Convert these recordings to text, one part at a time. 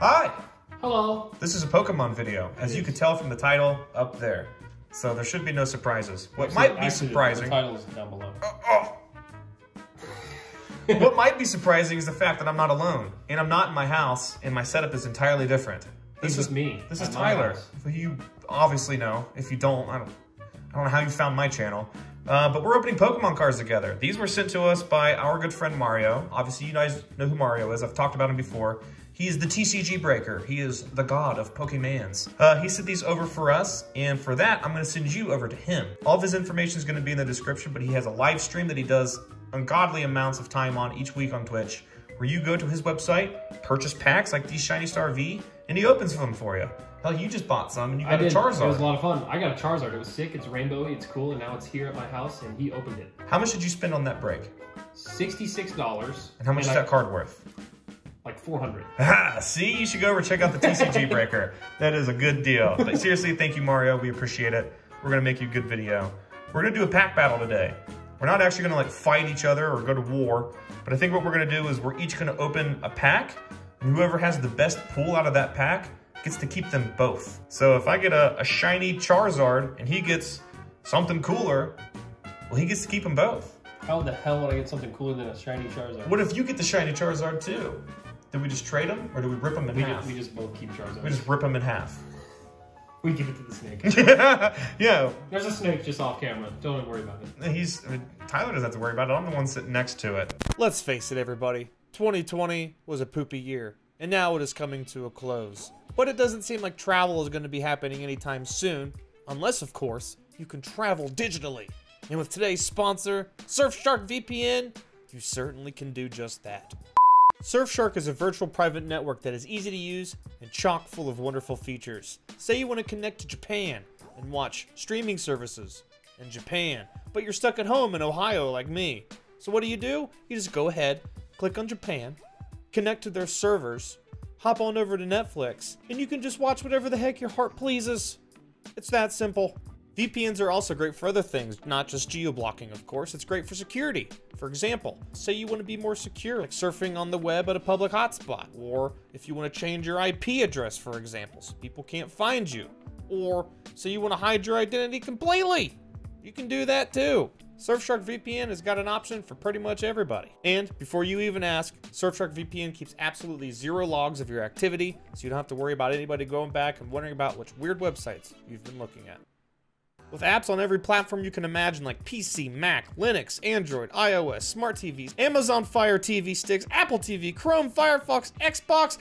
Hi! Hello. This is a Pokemon video, as you could tell from the title up there. So there should be no surprises. What Actually- might be actually, surprising... The title is down below. Oh. oh. what might be surprising is the fact that I'm not alone, and I'm not in my house, and my setup is entirely different. This This is me. This is Tyler. who You obviously know. If you don't, I don't, I don't know how you found my channel. Uh, but we're opening Pokemon cards together. These were sent to us by our good friend Mario. Obviously, you guys know who Mario is. I've talked about him before. He is the TCG breaker. He is the god of Pokemans. Uh, he sent these over for us, and for that, I'm going to send you over to him. All of his information is going to be in the description, but he has a live stream that he does ungodly amounts of time on each week on Twitch, where you go to his website, purchase packs like these Shiny Star V, and he opens them for you. Hell, you just bought some, and you I got a. Charizard. It was a lot of fun. I got a Charizard. It was sick. It's rainbowy. It's cool. And now it's here at my house. And he opened it. How much did you spend on that break? Sixty-six dollars. And how much is that card worth? Like four hundred. Ah, see, you should go over and check out the TCG Breaker. That is a good deal. But seriously, thank you, Mario. We appreciate it. We're gonna make you a good video. We're gonna do a pack battle today. We're not actually gonna like fight each other or go to war, but I think what we're gonna do is we're each gonna open a pack, and whoever has the best pull out of that pack gets to keep them both. So if I get a, a shiny Charizard and he gets something cooler, well, he gets to keep them both. How the hell would I get something cooler than a shiny Charizard? What if you get the shiny Charizard too? Did we just trade them, or do we rip them in we, half? just, we just both keep Charizard. We just rip them in half. We give it to the snake. yeah, There's a snake just off camera. Don't worry about it. he's I mean, Tyler doesn't have to worry about it. I'm the one sitting next to it. Let's face it, everybody. 2020 was a poopy year, and now it is coming to a close. But it doesn't seem like travel is going to be happening anytime soon, unless, of course, you can travel digitally. And with today's sponsor, Surfshark VPN, you certainly can do just that. Surfshark is a virtual private network that is easy to use and chock full of wonderful features. Say you want to connect to Japan and watch streaming services in Japan, but you're stuck at home in Ohio like me. So what do you do? You just go ahead, click on Japan, connect to their servers, hop on over to Netflix, and you can just watch whatever the heck your heart pleases. It's that simple. VPNs are also great for other things, not just geo-blocking, of course. It's great for security. For example, say you want to be more secure, like surfing on the web at a public hotspot, or if you want to change your IP address, for example, so people can't find you, or say you want to hide your identity completely. You can do that too. Surfshark VPN has got an option for pretty much everybody. And before you even ask, Surfshark VPN keeps absolutely zero logs of your activity, so you don't have to worry about anybody going back and wondering about which weird websites you've been looking at. With apps on every platform you can imagine like PC, Mac, Linux, Android, iOS, smart TVs, Amazon Fire TV sticks, Apple TV, Chrome, Firefox, Xbox,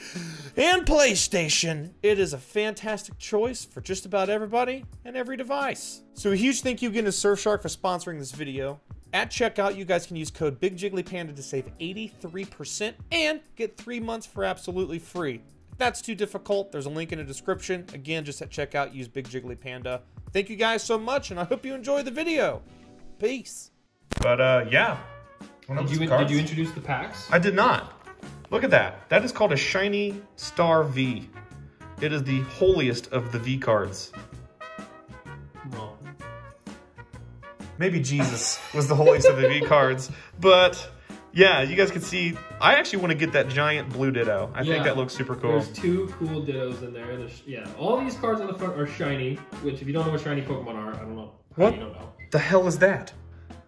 and PlayStation, it is a fantastic choice for just about everybody and every device. So a huge thank you again to Surfshark for sponsoring this video. At checkout, you guys can use code BIGJigglyPanda to save 83% and get three months for absolutely free. If that's too difficult, there's a link in the description. Again, just at checkout, use Big Jiggly Panda. Thank you guys so much, and I hope you enjoy the video. Peace. But uh, yeah. Did you, did you introduce the packs? I did not. Look at that. That is called a shiny Star V. It is the holiest of the V cards. No. Maybe Jesus was the holiest of the V cards, but yeah, you guys can see. I actually want to get that giant blue Ditto. I Yeah. think that looks super cool. There's two cool dittos in there. There's, yeah, all these cards on the front are shiny, which if you don't know what shiny Pokemon are, I don't know What? don't know. The hell is that?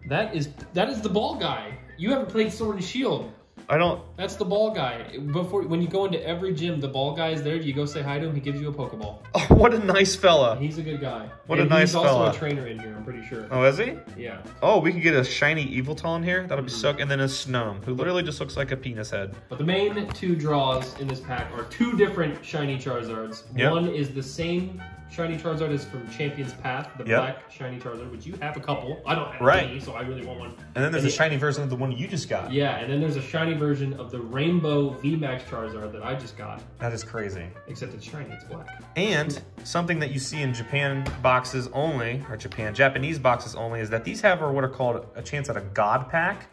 That is that is the ball guy. You haven't played Sword and Shield. I don't. That's the ball guy. Before when you go into every gym, the ball guy is there. You go say hi to him. He gives you a Pokeball. Oh, what a nice fella. He's a good guy. What a And nice he's also fella. a trainer in here. I'm pretty sure. Oh, is he? Yeah. Oh, we can get a shiny Eviltal in here. That'll be Mm-hmm. so. And then a Snom, who literally just looks like a penis head. But the main two draws in this pack are two different shiny Charizards. Yep. One is the same shiny Charizard is from Champion's Path, the Yep. black shiny Charizard, which you have a couple. I don't have Right. any, so I really want one. And then there's And a the- shiny version of the one you just got. Yeah, and then there's a shiny version of the Rainbow VMAX Charizard that I just got, That is crazy. except it's shiny, it's black. And something that you see in Japan boxes only, or Japan, Japanese boxes only, is that these have what are called a chance at a God pack,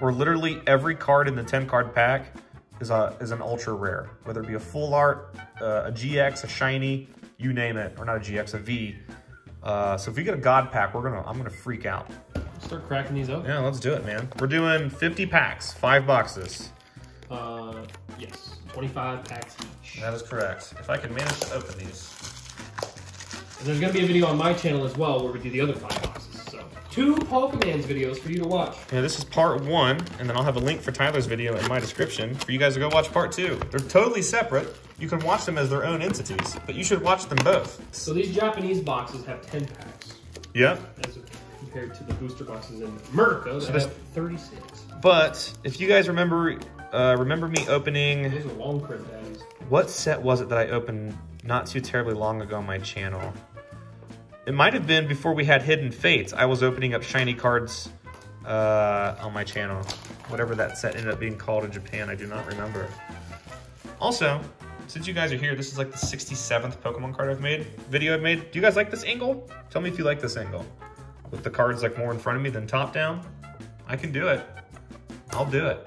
where literally every card in the 10 card pack is a is an ultra rare, whether it be a full art, uh, a GX, a shiny, you name it, or not a GX, a V. Uh, so if we get a God pack, we're gonna I'm gonna freak out. Start cracking these up. Yeah, let's do it, man. We're doing 50 packs, five boxes. Uh, Yes, 25 packs each. That is correct. If I can manage to open these. And there's gonna be a video on my channel as well where we do the other five boxes. So two Pokemon's videos for you to watch. Yeah, this is part one, and then I'll have a link for Tyler's video in my description for you guys to go watch part two. They're totally separate. You can watch them as their own entities, but you should watch them both. So these Japanese boxes have 10 packs Yep. as compared to the booster boxes in America that this- have 36. But if you guys remember, uh, remember me opening, Those are long print daddies. what set was it that I opened not too terribly long ago on my channel? It might have been before we had Hidden Fates. I was opening up shiny cards uh, on my channel. Whatever that set ended up being called in Japan, I do not remember. Also, since you guys are here, this is like the 67th Pokemon card I've made, video I've made. Do you guys like this angle? Tell me if you like this angle. With the cards like more in front of me than top down. I can do it. I'll do it.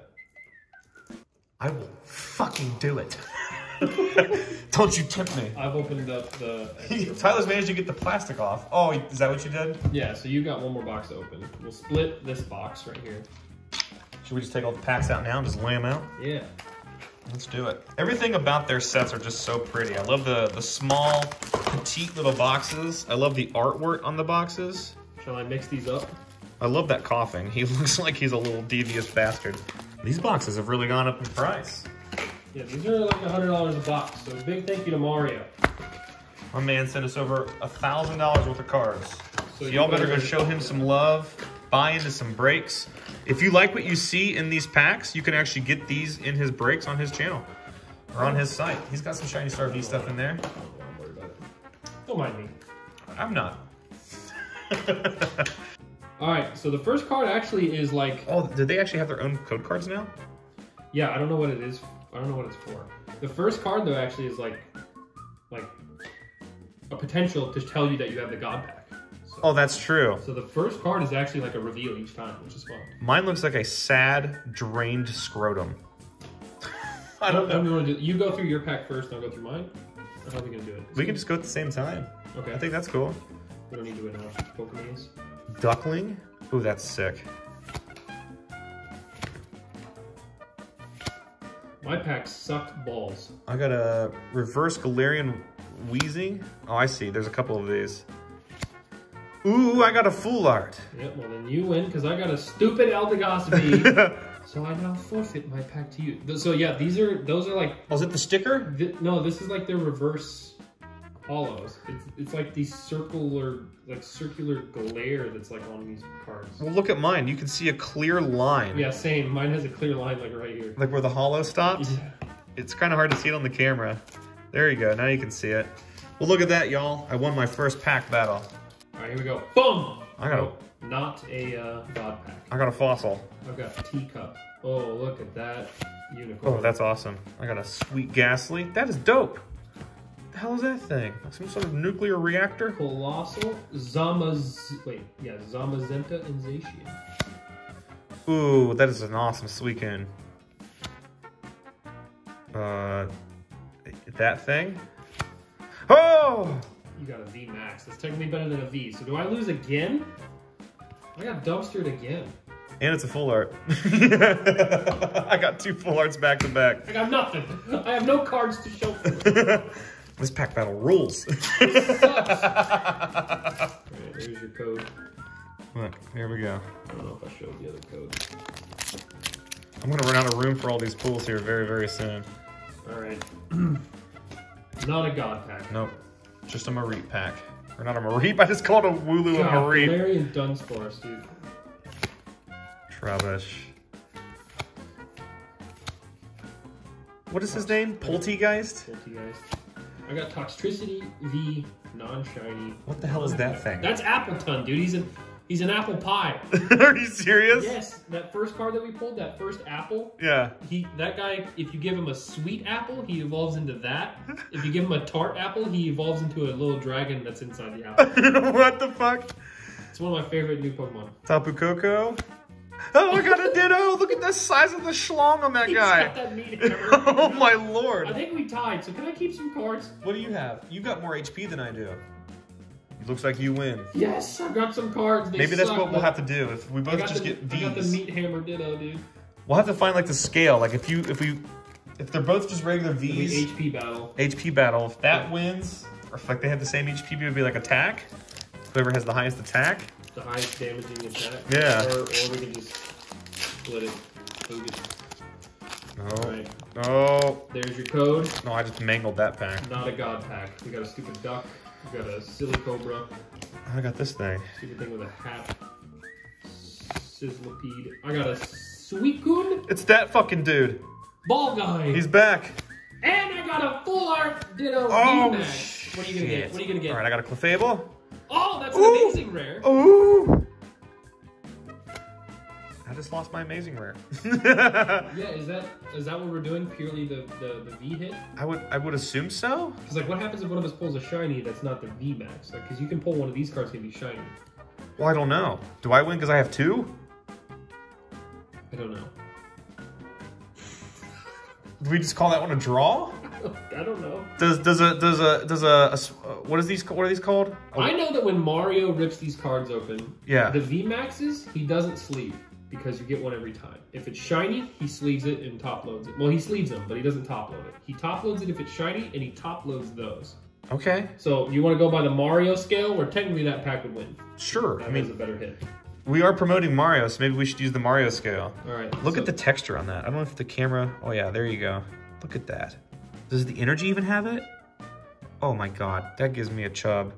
I will fucking do it. Don't you tip me. I've opened up the. Tyler's managed to get the plastic off. Oh, is that what you did? yeah, so you got one more box to open. We'll split this box right here. Should we just take all the packs out now and just lay them out? Yeah. Let's do it. Everything about their sets are just so pretty. I love the, the small, petite little boxes. I love the artwork on the boxes. Shall I mix these up? I love that coughing. He looks like he's a little devious bastard. These boxes have really gone up in price. Yeah, these are like hundred dollars a box. So big thank you to Mario. My man sent us over a thousand dollars worth of cards. So you y'all better go show him some love, buy into some breaks. If you like what you see in these packs, you can actually get these in his breaks on his channel or on his site. He's got some Shiny Star V stuff in there. Don't worry about it. Don't mind me. I'm not. All right, so the first card actually is like, oh, did they actually have their own code cards now? yeah, I don't know what it is. I don't know what it's for. The first card though actually is like, like a potential to tell you that you have the God pack. So, Oh, that's true. so the first card is actually like a reveal each time, which is fun. Mine looks like a sad, drained scrotum. I don't know. gonna do, you go through your pack first, and I'll go through mine. How are we gonna do it? We can just go at the same time. Okay. I think that's cool. we don't need to announce Pokemons. Duckling? Ooh, that's sick. My pack sucked balls. I got a reverse Galarian Wheezing. Oh, I see. There's a couple of these. Ooh, I got a full art. Yep, well then you win because I got a stupid Eldegoss so I now forfeit my pack to you. So yeah, these are those are like Oh, is it the sticker? th- no, this is like their reverse hollows. It's, it's like the circular like circular glare that's like on these cards. Well, look at mine. You can see a clear line. Yeah, same. Mine has a clear line like right here. Like where the hollow stops. Yeah. It's kind of hard to see it on the camera. There you go. Now you can see it. Well, look at that, y'all. I won my first pack battle. All right, here we go. Boom. I got a- Nope, not a uh, god pack. I got a fossil. I've got teacup. Oh, look at that unicorn. Oh, that's awesome. I got a sweet Gastly. That is dope. The hell is that thing? Some sort of nuclear reactor? colossal Zamaz. Wait, yeah, Zamazenta and Zacian. Ooh, that is an awesome Suicune. Uh, that thing? Oh! You got a V max. That's technically better than a V. So do I lose again? I got dumpstered again. And it's a full art. I got two full arts back to back. I got nothing. I have no cards to show for. This pack battle rules. Sucks. Alright, there's your code. Look, here we go. I don't know if I showed the other code. I'm gonna run out of room for all these pools here very, very soon. Alright. Not a god pack. Nope, just a Mareep pack. Or not a Mareep, I just called a Wooloo a God, Mareep. Galarian Dunsparce, dude. Trubbish. What is his name? Poltegeist? Poltergeist. I got Toxtricity V non-shiny. What the hell is that thing? That's Appletun, dude. He's an he's an apple pie. Are you serious? yes, that first card that we pulled, that first apple, Yeah. he that guy. If you give him a sweet apple, he evolves into that. If you give him a tart apple, he evolves into a little dragon that's inside the apple. what the fuck? It's one of my favorite new Pokemon. Tapu Koko? Oh, I got a Ditto! Look at the size of the schlong on that He's guy! got that meat oh my lord. I think we tied. So can I keep some cards? What do you have? You've got more HP than I do. It Looks like you win. Yes, I've got some cards. They Maybe that's suck, what we'll have to do. If we both just the, get I got the meat hammer ditto, dude. We'll have to find like the scale. Like if you if we If they're both just regular It'll be V's, HP battle. HP battle. If that wins, or if like they have the same HP, it would be like attack. Whoever has the highest attack. The highest damaging attack. Yeah. Or, or we can just split it. No. Alright. No. There's your code. No, I just mangled that pack. Not a god pack. We got a stupid duck. We got a silly cobra. I got this thing. Stupid thing with a hat. Sizzlipede. I got a Suicune It's that fucking dude. ball guy. He's back. and I got a full art Ditto Oh. What are you gonna get? What are you gonna get? All right, I got a Clefable. Oh, that's an Ooh. amazing rare. Ooh. I just lost my amazing rare. Yeah, is that is that what we're doing? Purely the the, the V hit? I would I would assume so. Because like, what happens if one of us pulls a shiny that's not the V max? Like, because you can pull one of these cards and be shiny. Well, I don't know. Do I win because I have two? I don't know. Do we just call that one a draw? I don't know. Does does a does a does a, a uh, what is these what are these called? Oh, I know that when Mario rips these cards open, Yeah. the V maxes he doesn't sleeve because you get one every time. If it's shiny, he sleeves it and top loads it. Well, he sleeves them, but he doesn't top load it. He top loads it if it's shiny, and he top loads those. Okay, So you want to go by the Mario scale, where technically that pack would win. sure. That I has a better hit. we are promoting Mario, so maybe we should use the Mario scale. All right. Look so- at the texture on that. I don't know if the camera. Oh yeah, there you go. Look at that. Does the energy even have it? Oh my god, that gives me a chub.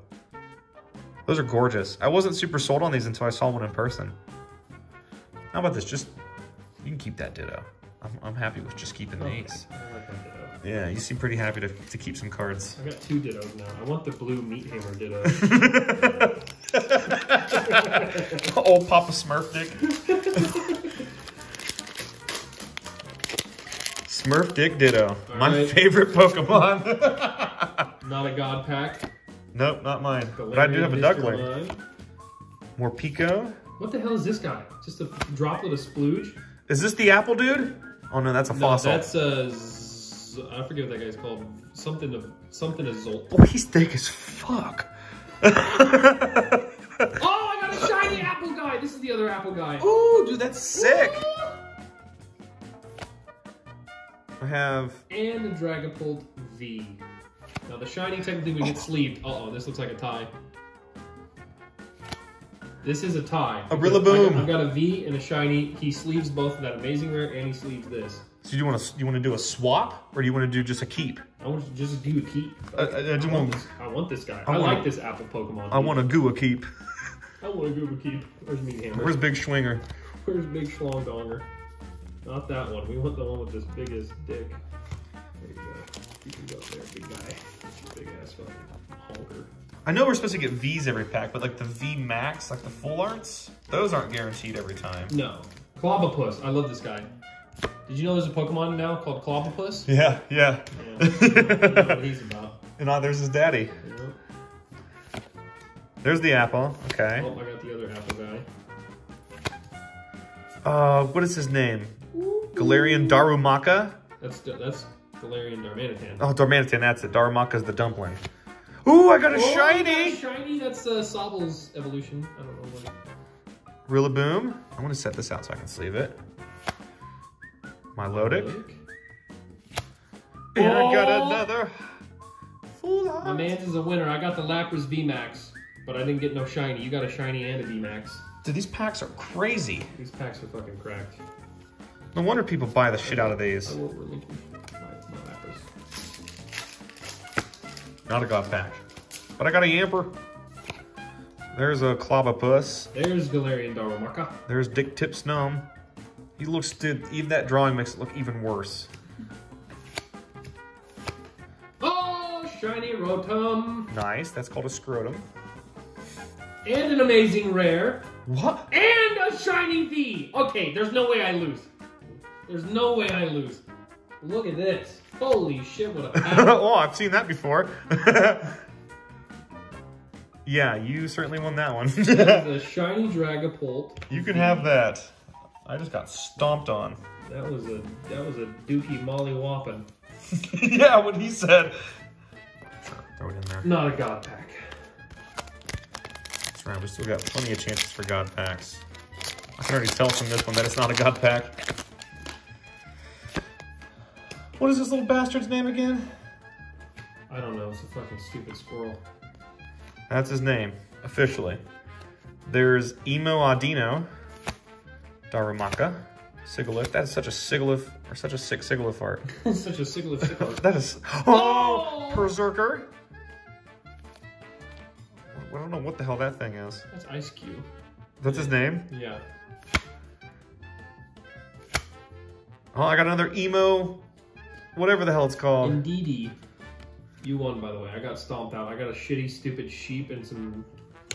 Those are gorgeous. I wasn't super sold on these until I saw one in person. How about this? Just you can keep that ditto. I'm, I'm happy with just keeping Okay. these. Like. Yeah, you seem pretty happy to, to keep some cards. I got two Dittos now. I want the blue Meat Hammer Ditto. Old Papa Smurf Dick. Smurf Dick Ditto. My Alright. favorite Pokemon. Not a God pack. nope, not mine. But I do have a Galarian Duckling. More Pico. What the hell is this guy? Just a droplet of splooge? Is this the apple dude? Oh no, that's a No, fossil. that's uh, Z- I forget what that guy's called. Something of something of Zolt. Boy, he's thick as fuck. Oh, I got a shiny apple guy. This is the other apple guy. Ooh, dude, that's sick. I have. And a Dragapult V. Now the shiny technically would get sleeved. Uh oh, this looks like a tie. This is a tie. A Rillaboom. I've got a V and a shiny. He sleeves both of that amazing rare and he sleeves this. So do you want to you want to do a swap or do you want to do just a keep? I want to just do a keep. I, I, I I want want. this, I want this guy. I like this apple Pokemon. I want a goo a keep. I want a go a keep. Where's Meat Hammer? Where's Big Schwinger? Where's Big Schlongdonger? Not that one. We want the one with this biggest dick. There you go. You can go up there, big guy. Big ass fucking honker. I know we're supposed to get V's every pack, but like the V Max, like the full arts, those aren't guaranteed every time. No. Clobbopus. I love this guy. Did you know there's a Pokemon now called Clobbopus? Yeah, yeah. Yeah. Know what he's about. and uh, there's his daddy. Yeah. There's the apple. Okay. Oh, I got the other apple guy. Uh, what is his name? Galarian Darumaka? That's that's Galarian Darmanitan. Oh, Darmanitan, that's it. Darumaka's the dumpling. Ooh, I got a Oh, shiny! Shiny, that's uh, Sobble's evolution. I don't know what. Rillaboom. I want to set this out so I can sleeve it. Milotic. Look. And I got Oh! another full My man's is a winner. I got the Lapras VMAX, but I didn't get no shiny. You got a shiny and a VMAX. Dude, these packs are crazy. These packs are fucking cracked. No wonder people buy the shit out of these. will relinquish my, my Lapras. Not a god pack. But I got a Yamper. There's a Clobbopus. There's Galarian Darumaka. There's Dick Tip Snom. He looks, dude, even that drawing makes it look even worse. Oh, shiny Rotom. Nice, that's called a scrotum. And an amazing rare. What? And a shiny V. Okay, there's no way I lose. There's no way I lose. Look at this. Holy shit, what a oh, I've seen that before. yeah, you certainly won that one. the shiny Dragapult. you can have that. I just got stomped on. That was a that was a dookie molly whopping. yeah, what he said. Throw it in there. Not a god pack. That's right, we still got plenty of chances for god packs. I can already tell from this one that it's not a god pack. What is this little bastard's name again? I don't know. It's a fucking stupid squirrel. That's his name, officially. There's Emo Audino, Darumaka, Sigalith. That is such a Sigalith, or such a sick Sigalith art. Such a sickle sickle. that is, oh, oh, Perrserker. I don't know what the hell that thing is. That's Ice Cube. That's his name? Yeah. Oh, I got another emo, whatever the hell it's called. Indeedy. You won, by the way. I got stomped out. I got a shitty, stupid sheep and some.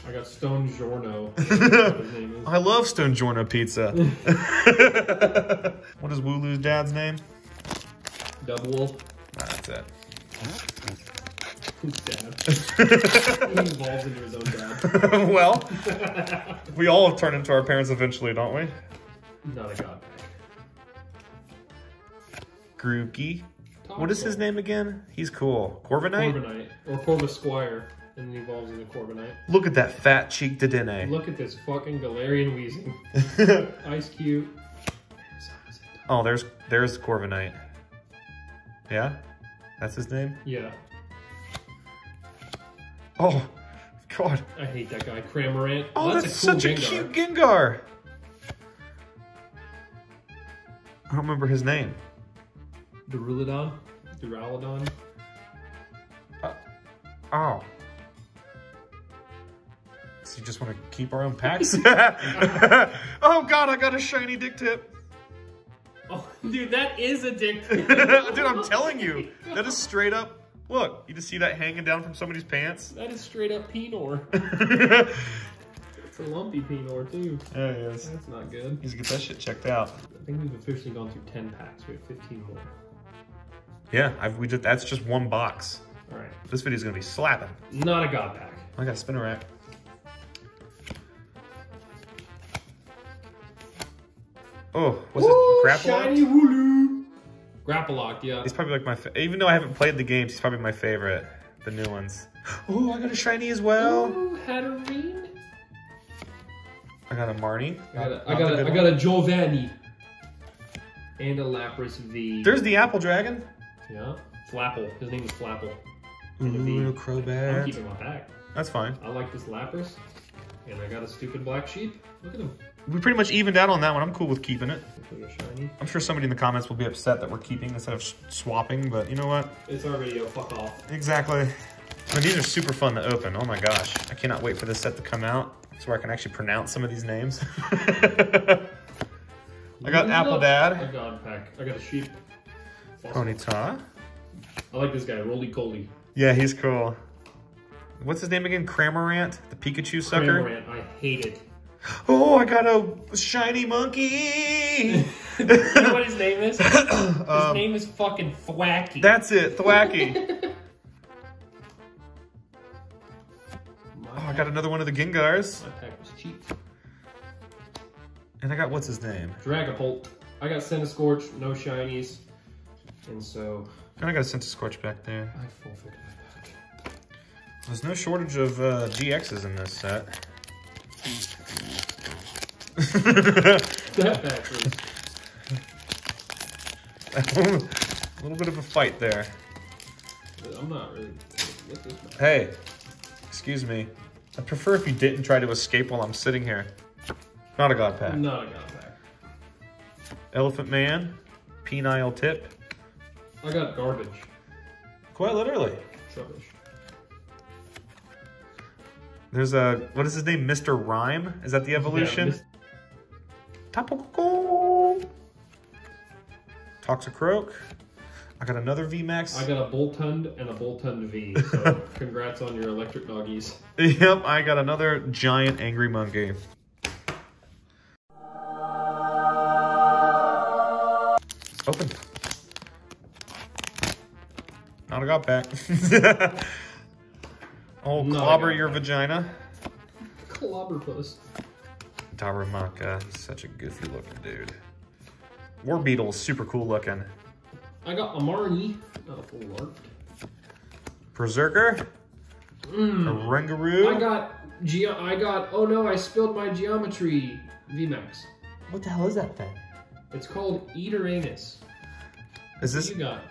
I got Stone Giorno. what his name is. I love Stone Giorno pizza. what is Wooloo's dad's name? Double Wolf. That's it. His dad. he evolves into his own dad. well, we all have turned into our parents eventually, don't we? Not a god. Grookey. What is his name again? He's cool. Corviknight? Corviknight. Or Corvisquire. And then he evolves into Corviknight. Look at that fat cheek Dedenne. Look at this fucking Galarian wheezing. Ice Cube. oh, there's there's Corviknight. Yeah? That's his name? Yeah. Oh, God. I hate that guy. Cramorant. Oh, that's, a cool such a Gengar. cute Gengar. I don't remember his name. Duraludon. Duraludon. Uh, oh. So you just want to keep our own packs? oh god, I got a shiny dick tip. Oh, dude, that is a dick. tip. Dude, I'm telling you, that is straight up. Look, you just see that hanging down from somebody's pants? That is straight up Pinor. It's a lumpy Pinor, too. he is. That's not good. To get that shit checked out. I think we've officially gone through 10 packs. We have 15 more. Yeah, I've, we just, that's just one box. Alright. This video's gonna be slapping. Not a god pack. I got a spinner rack. Oh, what's it Grapple? Shiny Wooloo! Grapploct, yeah. He's probably like my, even though I haven't played the games, he's probably my favorite. The new ones. Oh, I got a shiny as well. Ooh, Hatterene. I got a Marnie. I got a, I got a, I got a Giovanni. And a Lapras V. There's the Apple Dragon. Yeah. Flapple. His name is Flapple. Ooh, And a V. a I'm Crobat. keeping my pack. That's fine. I like this Lapras. And I got a stupid black sheep. Look at him. We pretty much evened out on that one. I'm cool with keeping it. Shiny. I'm sure somebody in the comments will be upset that we're keeping instead of swapping, but you know what? It's our video. Fuck off. Exactly. I mean, these are super fun to open. Oh my gosh. I cannot wait for this set to come out so I can actually pronounce some of these names. I got Apple A Dad. god pack. I got a sheep. Ponyta. I like this guy, Rolycoly. Yeah, he's cool. What's his name again? Cramorant? The Pikachu sucker? Cramorant. I hate it. Oh, I got a shiny monkey! you know what his name is? His Um, name is fucking Thwackey. That's it, Thwackey. Oh, I got another one of the Gengars. my pack was cheap. And I got, what's his name? Dragapult. I got Scorch, no shinies. And so Kind of got a sense of Scorch back there. I forfeit my pack. There's no shortage of uh, GXs in this set. That pack was. a little bit of a fight there. I'm not really. Back. Hey, excuse me. I prefer if you didn't try to escape while I'm sitting here. Not a god pack. Not a god pack. Elephant Man, Penile Tip. I got garbage. Quite literally. Rubbish. There's a, what is his name? Mr. Rime? Is that the evolution? Yeah, Tapu Toxicroak. I got another VMAX. I got a Boltund and a Boltund V. So congrats on your electric doggies. Yep, I got another giant angry monkey. Open. Not a got back. oh, Not clobber your back. vagina. Clobberpuss. Darumaka, he's such a goofy looking dude. War Beetle, super cool looking. I got Amarni. Not a full art. Perrserker, a Mm. Rangaroo. I got Ge- I got. Oh no! I spilled my geometry VMAX. What the hell is that thing? It's called Eateranus. Is What this you got?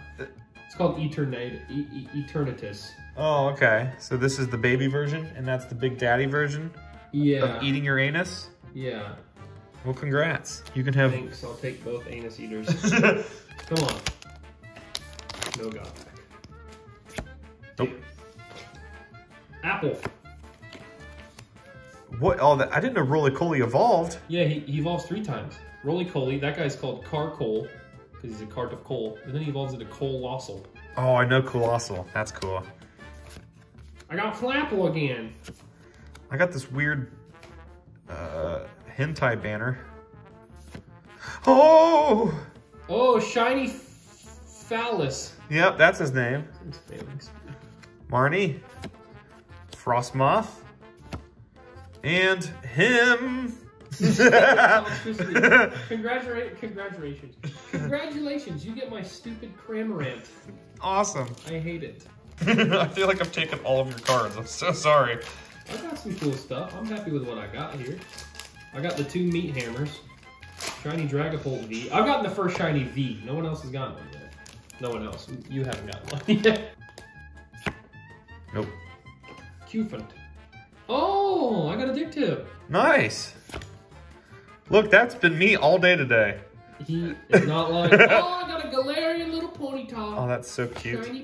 It's called Eternate, e- e- Eternatus. Oh, okay. So this is the baby version, and that's the big daddy version Yeah. of eating your anus. Yeah. Well, congrats. You can have. Thanks. I'll take both anus eaters. Come on. No god back. Nope. Apple. what? Oh, that, I didn't know Roly Poly evolved. Yeah, he, he evolves three times. Rolycoly, that guy's called Carkol, because he's a cart of coal. And then he evolves into Coalossal. Oh, I know Coalossal. That's cool. I got Flapple again. I got this weird uh, hentai banner. Oh! Oh, Shiny Phallus. Yep, that's his name. His failings. Marnie, Frosmoth, and him. Congratulate, congratulations. Congratulations, you get my stupid Cramorant. awesome. I hate it. I feel like I've taken all of your cards. I'm so sorry. I got some cool stuff. I'm happy with what I got here. I got the two meat hammers. Shiny Dragapult V. I've gotten the first shiny V. No one else has gotten one yet. No one else. You haven't gotten one yet. Nope. Cufant. Oh, I got a dick tip. Nice. Look, that's been me all day today. He is not lying. oh, I got a Galarian little ponyta. Oh, that's so cute. Shiny.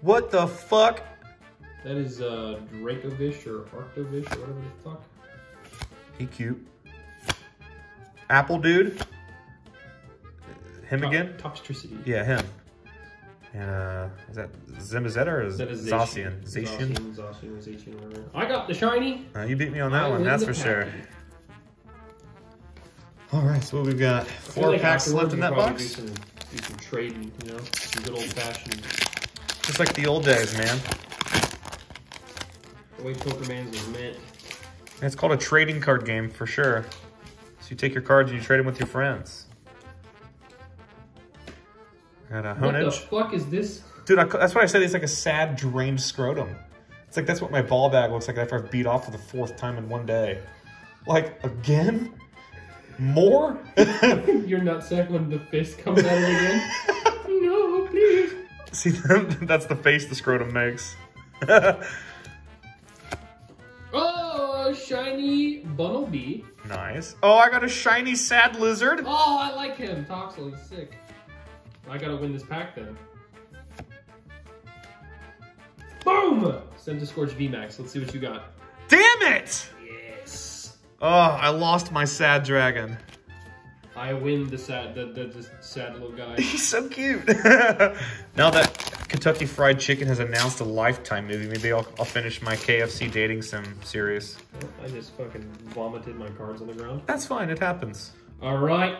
What the fuck? That is uh, Dracovish or Arctovish or whatever the fuck. He cute. Apple dude. Him To- again? Toxtricity. Yeah, him. And uh, is that Zimazeta or is That is Zacian? Zacian? Zacian, Zacian, Zacian, whatever. I got the shiny. Uh, you beat me on that I one, that's for sure. All right, so we've got four like packs left in that box. Do some, do some trading, you know, some good old fashioned. Just like the old days, man. The way Pokemon's was meant. It's called a trading card game for sure. So you take your cards and you trade them with your friends. Got a What the fuck is this? Dude, I, that's what I said. It's like a sad, drained scrotum. It's like that's what my ball bag looks like after I've beat off for the fourth time in one day. Like, again? More? Your nutsack when the fist comes at it again? no, please. See, that's the face the scrotum makes. Oh, shiny Bunnelby. nice. Oh, I got a shiny sad lizard. Oh, I like him. Toxel, he's sick. I gotta win this pack then. Boom! Send to Scorch VMAX. Let's see what you got. Damn it! Oh, I lost my sad dragon. I win the sad, the, the, the sad little guy. He's so cute. now that Kentucky Fried Chicken has announced a Lifetime movie, maybe I'll, I'll finish my KFC dating sim series. I just fucking vomited my cards on the ground. That's fine. It happens. All right,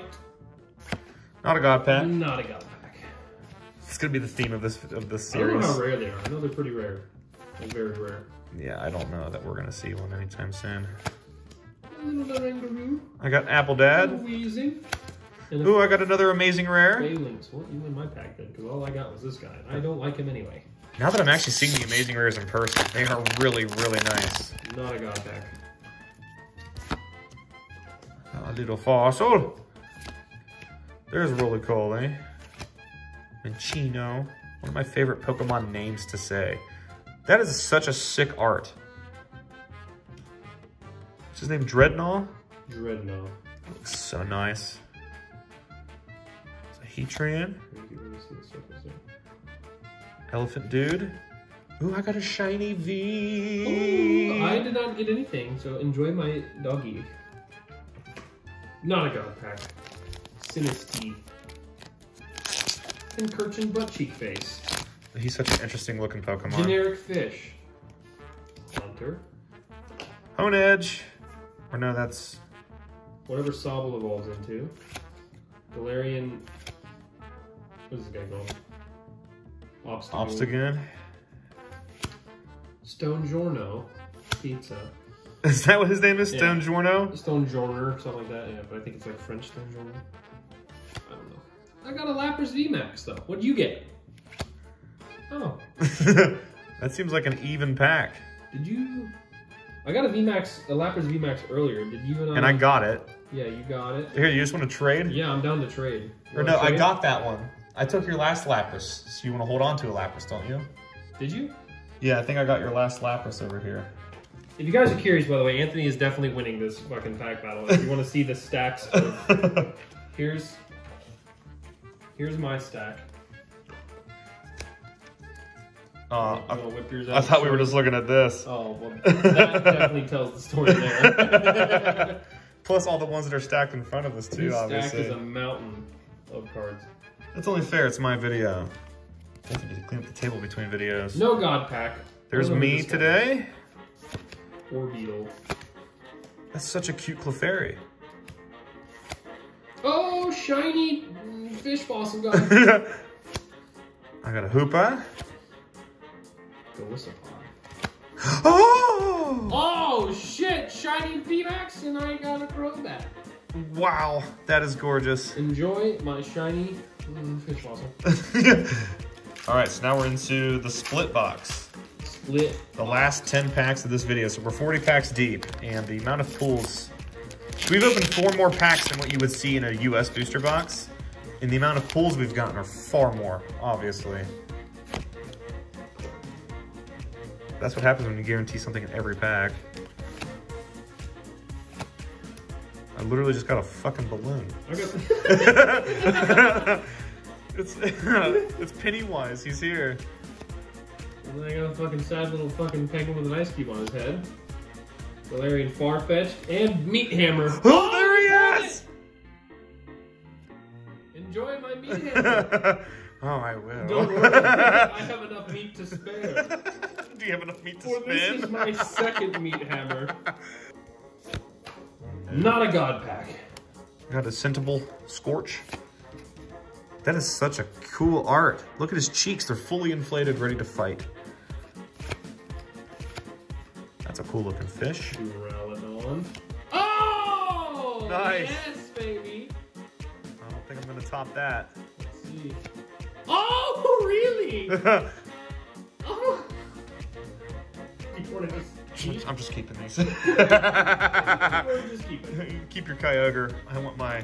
Not a god pack. not a god pack. It's gonna be the theme of this of this series. I don't know how rare they are. I know they're pretty rare. They're very rare. Yeah, I don't know that we're gonna see one anytime soon. A little Rangaroo, I got Apple Dad. Ooh, I got another amazing rare. Well, you win my pack then, because all I got was this guy. I don't like him anyway. Now that I'm actually seeing the amazing rares in person, they are really, really nice. Not a god pack. A little fossil. There's Rolycoly. Eh? Minccino. One of my favorite Pokemon names to say. That is such a sick art. His name? Dreadnought? Dreadnought. Looks so nice. It's a Heatran. You can really see the circles there. Elephant Dude. Ooh, I got a shiny V. Ooh, I did not get anything, so enjoy my doggy. Not a god pack. Sinistea. And Kirchen butt cheek face. He's such an interesting looking Pokemon. Generic fish. Hunter. Honedge. Or no, that's Whatever Sobble evolves into. Galarian. What is this guy called? Obstacle. Obstagoon. Stone Giorno. Pizza. Is that what his name is? Yeah. Stone Giorno? Stone Jorner, something like that, yeah, but I think it's like French Stone Jorner. I don't know. I got a Lapras VMAX though. What'd you get? Oh, that seems like an even pack. did you? I got a VMAX, a Lapras VMAX earlier. Did you? And I, And I got it. Yeah, you got it. Here, you just want to trade? Yeah, I'm down to trade. You Or no, I got that one. I took your last Lapras, so you want to hold on to a Lapras, don't you? Did you? Yeah, I think I got your last Lapras over here. If you guys are curious, by the way, Anthony is definitely winning this fucking pack battle. If you want to see the stacks, of, here's here's my stack. Uh, I, I thought we were just looking at this. Oh, well, that definitely tells the story there. Plus all the ones that are stacked in front of us too, this stack obviously. is a mountain of cards. That's only fair, it's my video. I you can clean up the table between videos. No God pack. There's I don't know me who this guy today. Or Beetle. That's such a cute Clefairy. Oh, shiny fish fossil guy. I got a Hoopa. Golisopod. Oh! Oh shit! Shiny VMAX and I got a Crobat. Wow, that is gorgeous. Enjoy my shiny mm, fish fossil. All right, so now we're into the split box. Split. The last 10 packs of this video. So we're 40 packs deep, and the amount of pulls. We've opened four more packs than what you would see in a US booster box. And the amount of pulls we've gotten are far more, obviously. That's what happens when you guarantee something in every pack. I literally just got a fucking balloon. I got. it's it's Pennywise. He's here. and then I got a fucking sad little fucking penguin with an ice cube on his head. Galarian Farfetch'd and Meat Hammer. Oh, there he is! Enjoy my Meat Hammer. oh, I will. Don't worry, I have enough meat to spare. Do you have enough meat to For this is my second Meat Hammer. Not a God pack. Got a Scentable Scorch. That is such a cool art. Look at his cheeks. They're fully inflated, ready to fight. That's a cool looking fish. Duraludon. Oh! Nice. Yes, baby. I don't think I'm gonna top that. Let's see. Oh, really? You want to just cheat? I'm just keeping these. Just keep. Keep your Kyogre. I want my...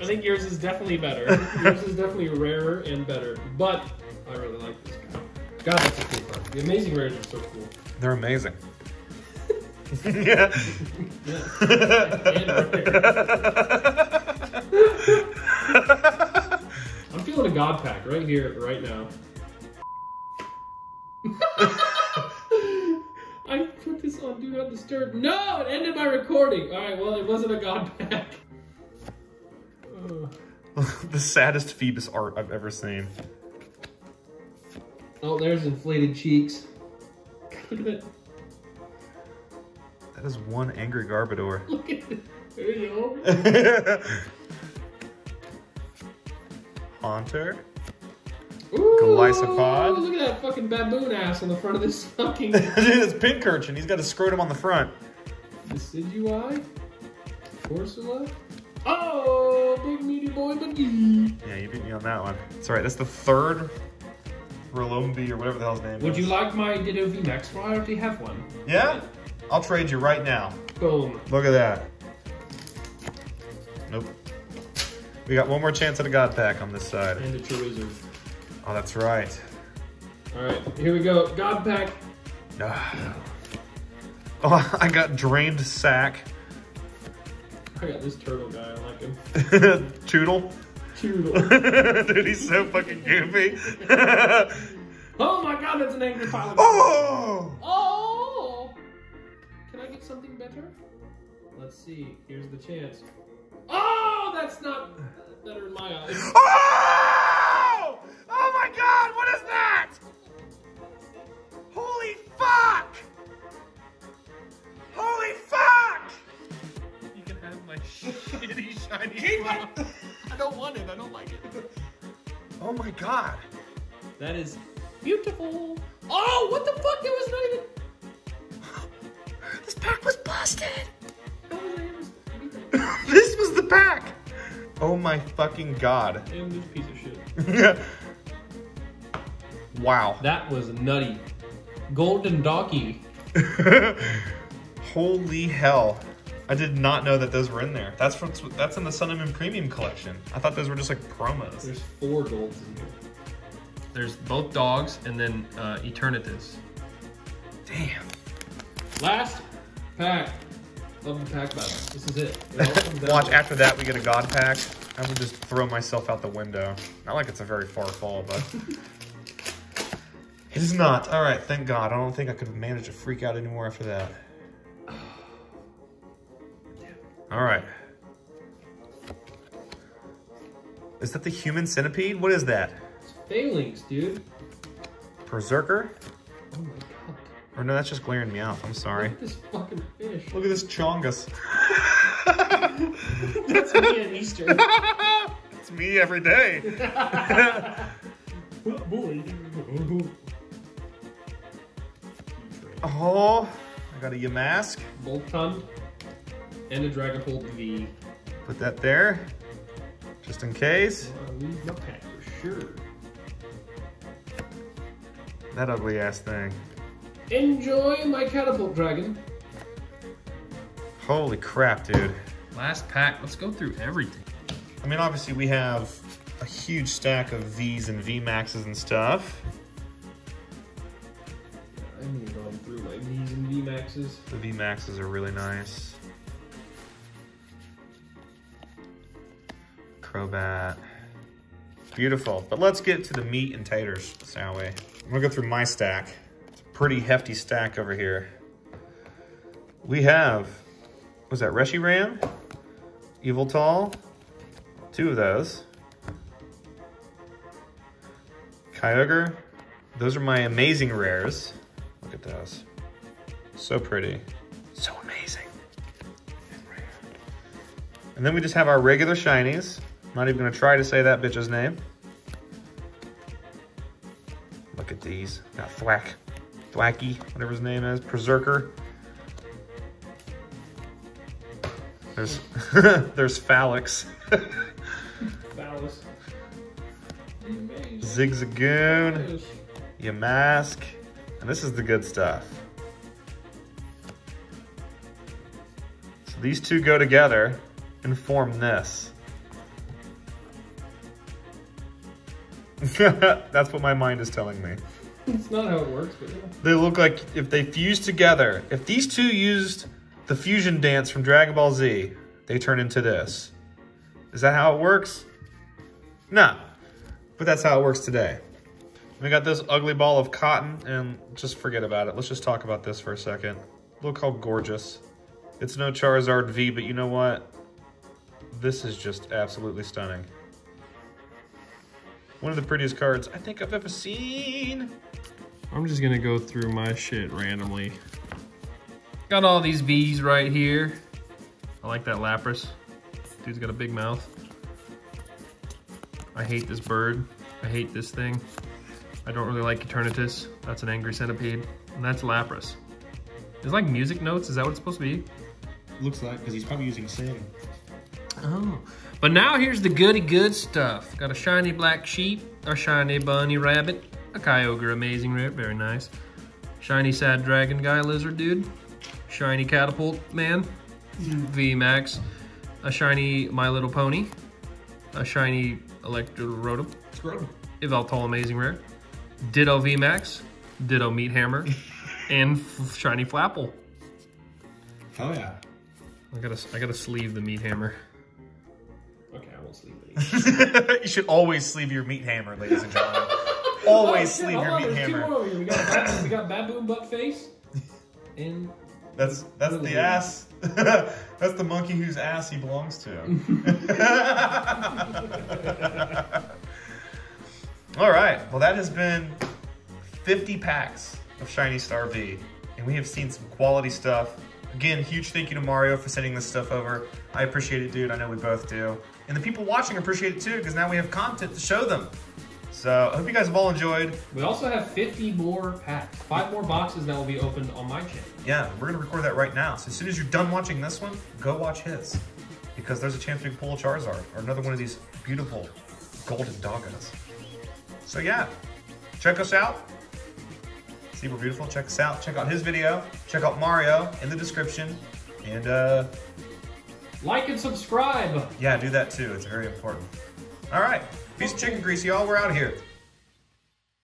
I think yours is definitely better. yours is definitely rarer and better. But I really like this guy. God, that's a cool card. The amazing rares are so cool. They're amazing. yeah. I'm feeling a God pack right here, right now. I put this on Do Not Disturb. No, it ended my recording. All right, well, it wasn't a God pack. The saddest Phoebus art I've ever seen. Oh, there's inflated cheeks. Look at it. That is one angry Garbodor. Look at it. There you go. Haunter. Ooh, Golisopod. Look at that fucking baboon ass on the front of this fucking it's Pincurchin. He's got a scrotum on the front. Decidueye. Corsola. Oh, big meaty boy McGee. Yeah, you beat me on that one. It's alright, that's the third Rolombi or whatever the hell his name Would is. you like my Ditto VMAX? Well, I already have one. Yeah? I'll trade you right now. Boom. Look at that. Nope. We got one more chance at a God Pack on this side. And a Charizard. Oh, that's right. All right, here we go. God pack. Ah. Oh, I got Drained Sack. I got this turtle guy. I like him. Toodle. Toodle. Dude, he's so fucking goofy. oh my god, that's an angry pilot. oh! Oh! Can I get something better? Let's see. Here's the chance. Oh, that's not better in my eyes. Oh! Oh my god, what is that? Holy fuck! Holy fuck! You can have my shitty shiny Keep it! I don't want it. I don't like it. Oh my god. That is beautiful. Oh, what the fuck? There was not even. This pack was busted. How was I ever supposed to do that? this was the pack. Oh my fucking god. wow. That was nutty. Golden Donkey. Holy hell. I did not know that those were in there. That's from that's in the Sun and Moon Premium collection. I thought those were just like promos. There's four golds in here. There's both dogs and then uh, Eternatus. Damn. Last pack of the pack battle. This is it. It all comes down Watch after that we get a God pack. I would just throw myself out the window. Not like it's a very far fall, but it is not. All right, thank God. I don't think I could have managed to freak out anymore after that. All right. Is that the human centipede? What is that? It's Falinks, dude. Perrserker? Oh my god. Or no, that's just glaring me out. I'm sorry. Look at this fucking fish. Look at this chongus. That's me at Easter. it's me every day. Oh, boy. Oh, I got a Yamask. Boltund and a Dragon Dragapult V. Put that there, just in case. I'll leave my pack for sure. That ugly ass thing. Enjoy my catapult dragon. Holy crap, dude. Last pack. Let's go through everything. I mean, obviously we have a huge stack of V's and V Maxes and stuff. I need going through my V's and V maxes. The V Maxes are really nice. Crobat. Beautiful. But let's get to the meat and taters, shall we? I'm gonna go through my stack. It's a pretty hefty stack over here. We have, was that Reshiram? Yveltal? Two of those. Kyogre. Those are my amazing rares. Look at those. So pretty. So amazing. And. And then we just have our regular shinies. Not even gonna try to say that bitch's name. Look at these. Got Thwack. Thwackey, whatever his name is. Perrserker. There's there's. Phallus. Zigzagoon. Yamask. And this is the good stuff. So these two go together and form this. That's what my mind is telling me. It's not how it works, but yeah. They look like if they fuse together, if these two used the fusion dance from Dragon Ball Z, they turn into this. Is that how it works? No. But that's how it works today. We got this ugly ball of cotton, and just forget about it. Let's just talk about this for a second. Look how gorgeous. It's no Charizard V, but you know what? This is just absolutely stunning. One of the prettiest cards I think I've ever seen. I'm just gonna go through my shit randomly. Got all these V's right here. I like that Lapras. Dude's got a big mouth. I hate this bird. I hate this thing. I don't really like Eternatus. That's an angry centipede. And that's Lapras. It's like music notes. Is that what it's supposed to be? Looks like, because he's probably using Sing. Oh. But now here's the goody good stuff. Got a shiny black sheep, a shiny bunny rabbit, a Kyogre amazing rare, very nice. Shiny sad dragon guy lizard dude, shiny catapult man, mm-hmm. V Max, a shiny My Little Pony, a shiny Electro Rotom, Scrotum. Yveltal amazing rare, Ditto V Max, Ditto Meat Hammer, and f- shiny Flapple. Oh yeah. I gotta, I gotta sleeve the Meat Hammer. Okay, I won't sleeve it. you should always sleeve your meat hammer, ladies and gentlemen. Oh, always Oh, sleeve hold your meat hammer. more over here. We got, we got baboon butt face. And That's that's the ass. that's the monkey whose ass he belongs to. All right. Well, that has been 50 packs of Shiny Star V, and we have seen some quality stuff. Again, huge thank you to Mario for sending this stuff over. I appreciate it, dude. I know we both do. And the people watching appreciate it too, because now we have content to show them. So I hope you guys have all enjoyed. we also have 50 more packs. Five more boxes that will be opened on my channel. Yeah, we're gonna record that right now. So as soon as you're done watching this one, go watch his. Because there's a chance we can pull a Charizard or another one of these beautiful golden doggos. So yeah, check us out. See, we're beautiful. Check us out. Check out his video. Check out Mario in the description. And uh, Like and subscribe. Yeah, do that too. It's very important. All right. Piece of chicken grease, y'all. We're out of here.